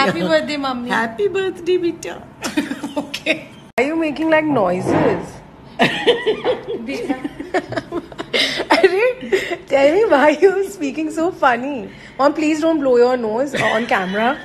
Happy birthday, mommy. Happy birthday, beta. Okay. Why are you making like noises? Tell me why you're speaking so funny. Mom, please don't blow your nose on camera.